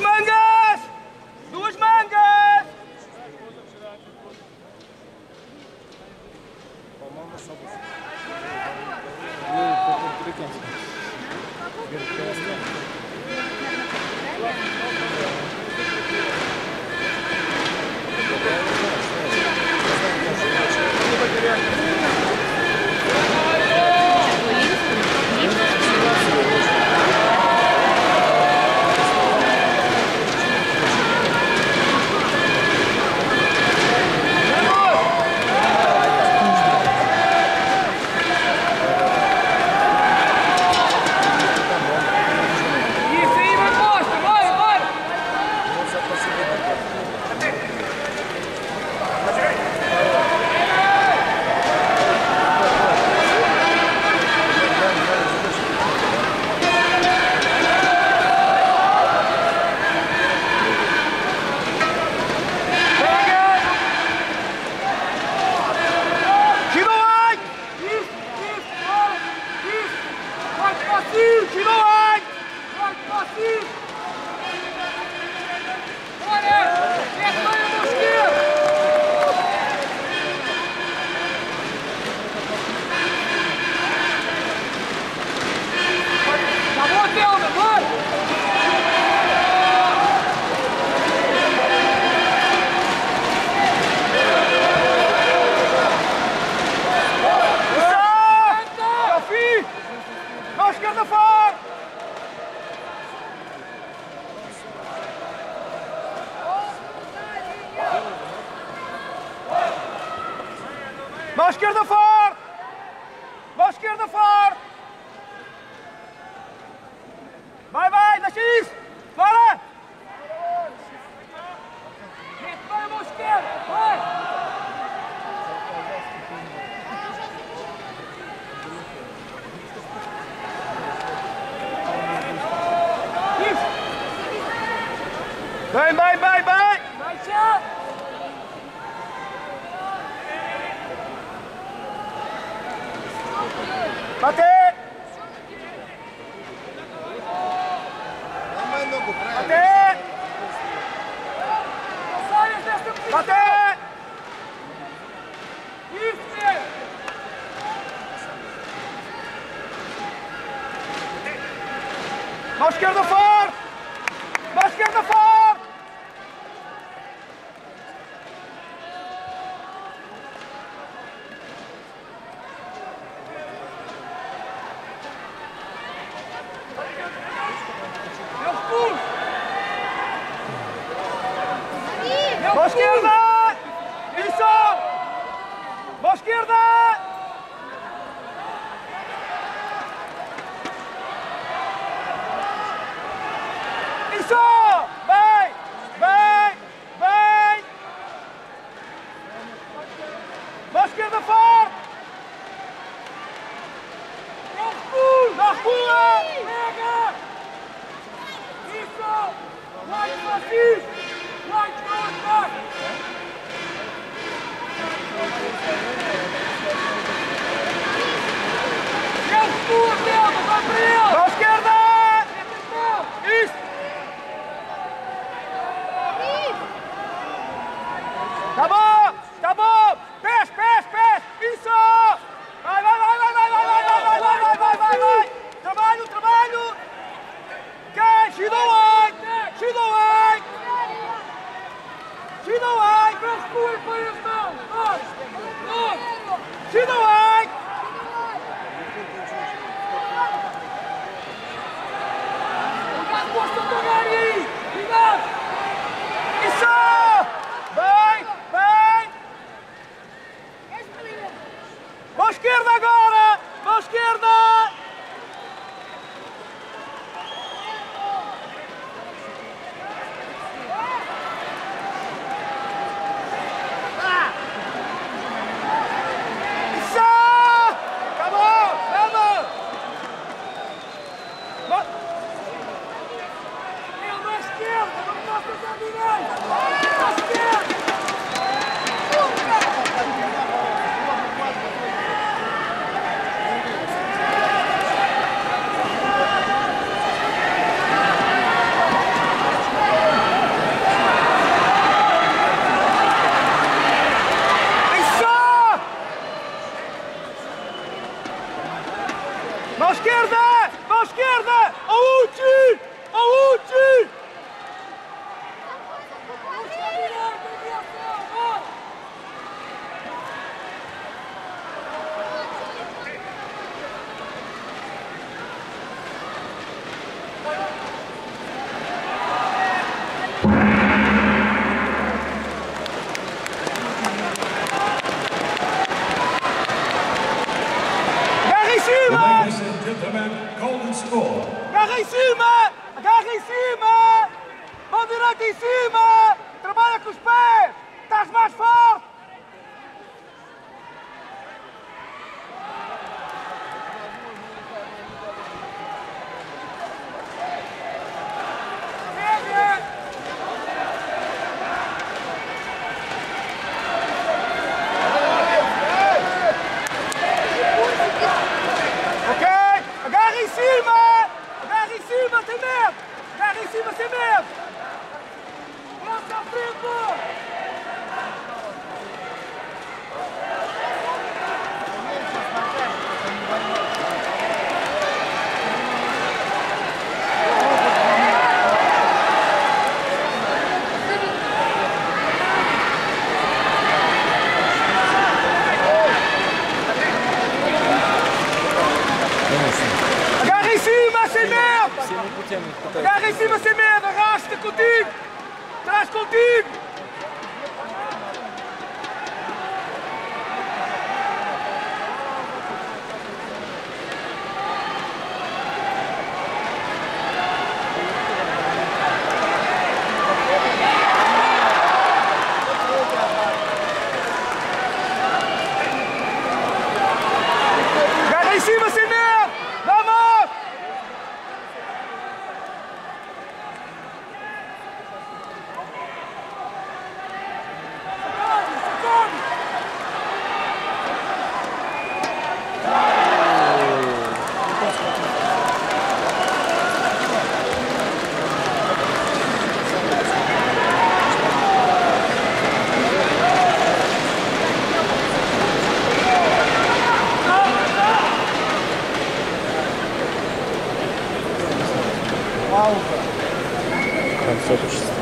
Mango! Vai, vai, vai! Baskeerde vorm! Baskeerde vorm! Mate! Mate! Mate! Başker de far! Başker de far! Esquerda! Isso! Boa esquerda! Vamos, Fluminense! cima! Agarra em cima! Agarra em cima! Mão direita em cima! Trabalha com os pés! Estás mais forte! Medo! Agarra em cima, sem medo! Arrasta contigo! Traz contigo! Agarra em cima, sem Концовочество.